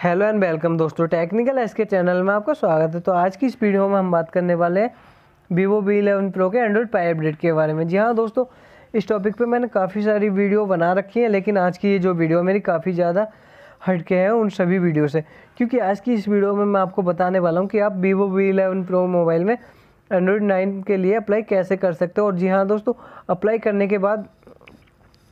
Hello and welcome दोस्तों technical S के channel में आपका स्वागत है। तो आज की इस वीडियो में हम बात करने वाले हैं वीवो वी इलेवन प्रो के एंड्रॉइड पाई अपडेट के बारे में। जी हाँ दोस्तों, इस टॉपिक पे मैंने काफ़ी सारी वीडियो बना रखी है, लेकिन आज की ये जो वीडियो मेरी काफ़ी ज़्यादा हटके है उन सभी वीडियो से। क्योंकि आज की इस वीडियो में मैं आपको बताने वाला हूँ कि आप Vivo V eleven pro mobile में एंड्रॉयड नाइन के लिए अप्लाई कैसे कर सकते हो। और जी हाँ दोस्तों अप्लाई करने के बाद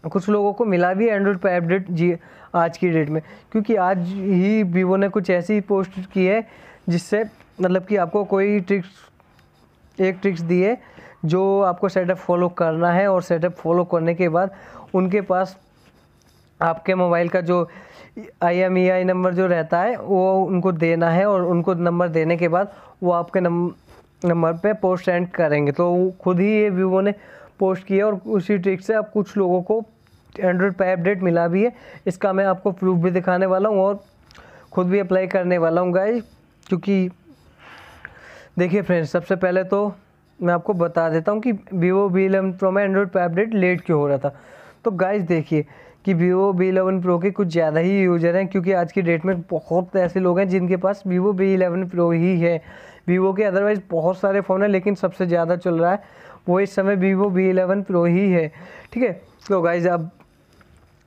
कुछ लोगों को मिला भी एंड्रॉयड पर अपडेट जी, आज की डेट में। क्योंकि आज ही वीवो ने कुछ ऐसी पोस्ट की है जिससे मतलब कि आपको कोई ट्रिक्स एक ट्रिक्स दी है जो आपको सेटअप फॉलो करना है और सेटअप फॉलो करने के बाद उनके पास आपके मोबाइल का जो I M E I number जो रहता है, वो उनको देना है और उनको नंबर देने के बाद वो आपके नंबर पे पोस्ट सेंड करेंगे। तो खुद ही ये वीवो ने पोस्ट किया और उसी ट्रिक से अब कुछ लोगों को एंड्रॉयड पे अपडेट मिला भी है। इसका मैं आपको प्रूफ भी दिखाने वाला हूँ और ख़ुद भी अप्लाई करने वाला हूँ गाइज़ क्योंकि देखिए फ्रेंड्स सबसे पहले तो मैं आपको बता देता हूँ कि वीवो वी इलेवन प्रो में एंड्रॉयड पे अपडेट लेट क्यों हो रहा था। तो गाइज़ देखिए कि वीवो वी इलेवन प्रो के कुछ ज़्यादा ही यूज़र हैं, क्योंकि आज की डेट में बहुत ऐसे लोग हैं जिनके पास वीवो वी इलेवन प्रो ही है। वीवो के अदरवाइज़ बहुत सारे फ़ोन हैं, लेकिन सबसे ज़्यादा चल रहा है वो इस समय वीवो वी इलेवन प्रो ही है। ठीक है? तो गाइज़ अब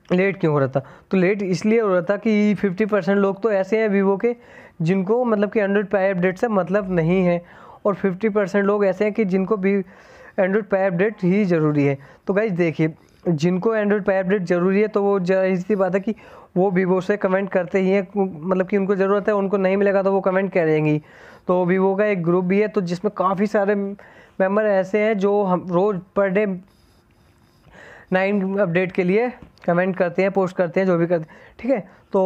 लेट क्यों हो रहा था? तो लेट इसलिए हो रहा था कि फिफ्टी परसेंट लोग तो ऐसे हैं वीवो के, जिनको मतलब कि एंड्रॉयड पाई अपडेट से मतलब नहीं है। और फिफ्टी परसेंट लोग ऐसे हैं कि जिनको भी एंड्रॉयड पाई अपडेट ही ज़रूरी है। तो गाइज़ देखिए, जिनको एंड्रॉयड पाई अपडेट ज़रूरी है तो वो सी बात है कि वो वीवो से कमेंट करते ही हैं। मतलब कि उनको ज़रूरत है, उनको नहीं मिलेगा तो वो कमेंट करेंगी। तो वीवो का एक ग्रुप भी है तो जिसमें काफ़ी सारे मेंबर ऐसे हैं जो हम रोज़ पर डे नाइन अपडेट के लिए कमेंट करते हैं, पोस्ट करते हैं, जो भी करते हैं। ठीक है? तो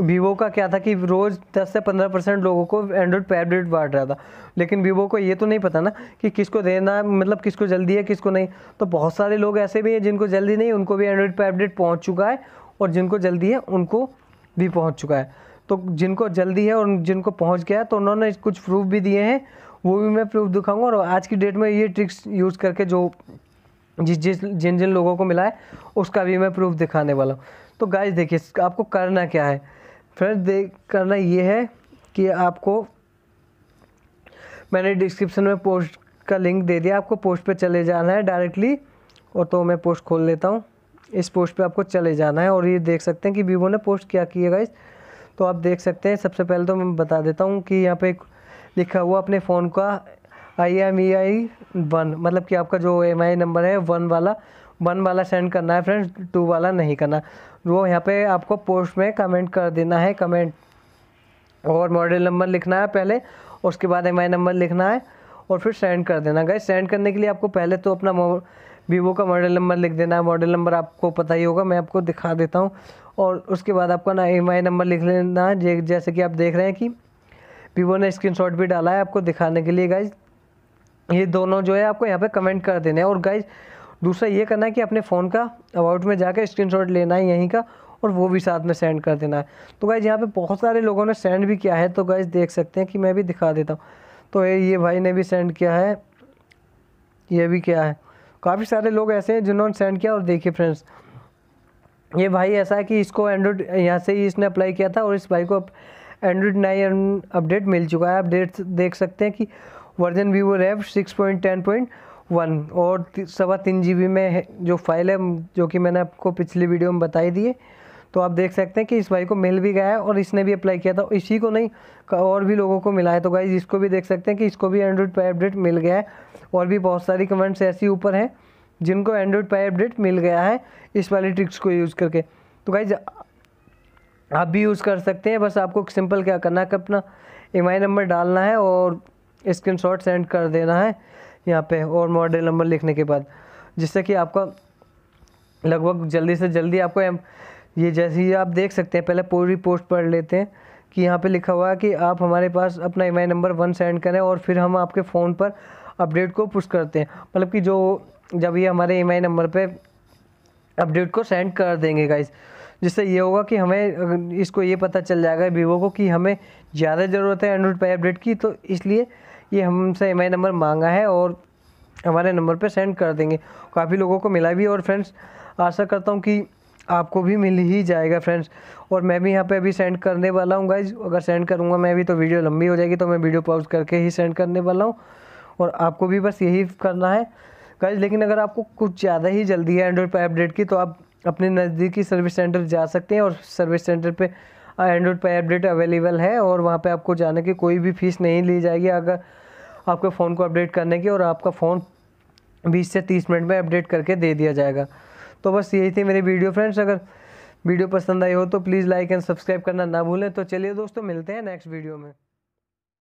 वीवो का क्या था कि रोज़ 10 से 15 परसेंट लोगों को एंड्रॉयड पे अपडेट बांट रहा था। लेकिन वीवो को ये तो नहीं पता ना कि किसको देना मतलब किसको जल्दी है, किसको नहीं। तो बहुत सारे लोग ऐसे भी हैं जिनको जल्दी नहीं, उनको भी एंड्रॉयड पे अपडेट पहुँच चुका है और जिनको जल्दी है, उनको भी पहुँच चुका है। तो जिनको जल्दी है और जिनको पहुँच गया तो उन्होंने कुछ प्रूफ भी दिए हैं वो भी मैं प्रूफ दिखाऊँगा और आज की डेट में ये ट्रिक्स यूज़ करके जो जिस जिस जिन जिन लोगों को मिला है, उसका भी मैं प्रूफ दिखाने वाला हूँ। तो गाइज़ देखिए, आपको करना क्या है? फ्रेंड्स देख, करना ये है कि आपको मैंने डिस्क्रिप्शन में पोस्ट का लिंक दे दिया, आपको पोस्ट पे चले जाना है डायरेक्टली और तो मैं पोस्ट खोल लेता हूँ। इस पोस्ट पे आपको चले जाना है और ये देख सकते हैं कि वीवो ने पोस्ट क्या किया गाइज़ तो आप देख सकते हैं, सबसे पहले तो मैं बता देता हूँ कि यहाँ पे लिखा हुआ अपने फ़ोन का I M E I one मतलब कि आपका जो एम आई नंबर है वन वाला वन वाला सेंड करना है फ्रेंड्स टू वाला नहीं करना। वो यहाँ पे आपको पोस्ट में कमेंट कर देना है कमेंट और मॉडल नंबर लिखना है पहले, उसके बाद एम आई नंबर लिखना है और फिर सेंड कर देना। गए सेंड करने के लिए आपको पहले तो अपना वीवो का मॉडल नंबर लिख देना है। मॉडल नंबर आपको पता ही होगा, मैं आपको दिखा देता हूँ। और उसके बाद आपका ना एम आई नंबर लिख लेना है जैसे कि आप देख रहे हैं कि वीवो ने स्क्रीनशॉट भी डाला है आपको दिखाने के लिए गाइज़ ये दोनों जो है आपको यहाँ पे कमेंट कर देने हैं। और गाइज़ दूसरा ये करना है कि अपने फ़ोन का अबाउट में जाकर स्क्रीनशॉट लेना है यहीं का और वो भी साथ में सेंड कर देना है। तो गाइज़ यहाँ पे बहुत सारे लोगों ने सेंड भी किया है तो गाइज़ देख सकते हैं कि मैं भी दिखा देता हूँ। तो ये भाई ने भी सेंड किया है। ये भी किया है। काफ़ी सारे लोग ऐसे हैं जिन्होंने सेंड किया और देखिए फ्रेंड्स ये भाई ऐसा है कि इसको एंड्रॉइड यहाँ से ही इसने अप्लाई किया था और इस भाई को एंड्रॉइड नाइन अपडेट मिल चुका है। आप डेट देख सकते हैं कि वर्जन वीवो रेव six point ten point one और सवा तीन जीबी में जो फ़ाइल है, जो कि मैंने आपको पिछली वीडियो में बताई दी है। तो आप देख सकते हैं कि इस भाई को मिल भी गया है और इसने भी अप्लाई किया था। इसी को नहीं और भी लोगों को मिला है। तो गाइज़ इसको भी देख सकते हैं कि इसको भी एंड्रॉइड पाई अपडेट मिल गया है और भी बहुत सारी कमेंट्स ऐसी ऊपर हैं, जिनको एंड्रॉइड पाई अपडेट मिल गया है, इस वाली ट्रिक्स को यूज़ करके। तो गाइज़ आप भी यूज़ कर सकते हैं, बस आपको सिंपल क्या करना है कि अपना एम नंबर डालना है और स्क्रीन शॉट सेंड कर देना है यहाँ पे और मॉडल नंबर लिखने के बाद, जिससे कि आपका लगभग जल्दी से जल्दी आपको ये जैसे ही आप देख सकते हैं, पहले पूरी पोस्ट पढ़ लेते हैं कि यहाँ पे लिखा हुआ है कि आप हमारे पास अपना एम नंबर वन सेंड करें और फिर हम आपके फ़ोन पर अपडेट को पुश करते हैं। मतलब कि जो जब ये हमारे एम नंबर पे अपडेट को सेंड कर देंगे गाइस जिससे ये होगा कि हमें इसको ये पता चल जाएगा वीवो को कि हमें ज़्यादा ज़रूरत है एंड्रॉइड पे अपडेट की तो इसलिए ये हमसे एम नंबर मांगा है और हमारे नंबर पर सेंड कर देंगे। काफ़ी लोगों को मिला भी और फ्रेंड्स, आशा करता हूँ कि आपको भी मिल ही जाएगा फ्रेंड्स। और मैं भी यहाँ पे अभी सेंड करने वाला हूँ गाइज़ अगर सेंड करूँगा मैं भी तो वीडियो लंबी हो जाएगी तो मैं वीडियो पॉज करके ही सेंड करने वाला हूँ। और आपको भी बस यही करना है। गाइज़ लेकिन अगर आपको कुछ ज़्यादा ही जल्दी है एंड्रॉइड पे अपडेट की तो आप अपने नज़दीकी सर्विस सेंटर जा सकते हैं और सर्विस सेंटर पे एंड्रॉयड पे अपडेट अवेलेबल है और वहाँ पे आपको जाने की कोई भी फ़ीस नहीं ली जाएगी अगर आपके फ़ोन को अपडेट करने की और आपका फ़ोन 20 से 30 मिनट में अपडेट करके दे दिया जाएगा। तो बस यही थी मेरी वीडियो फ्रेंड्स, अगर वीडियो पसंद आई हो तो प्लीज़ लाइक एंड सब्सक्राइब करना ना भूलें। तो चलिए दोस्तों, मिलते हैं नेक्स्ट वीडियो में।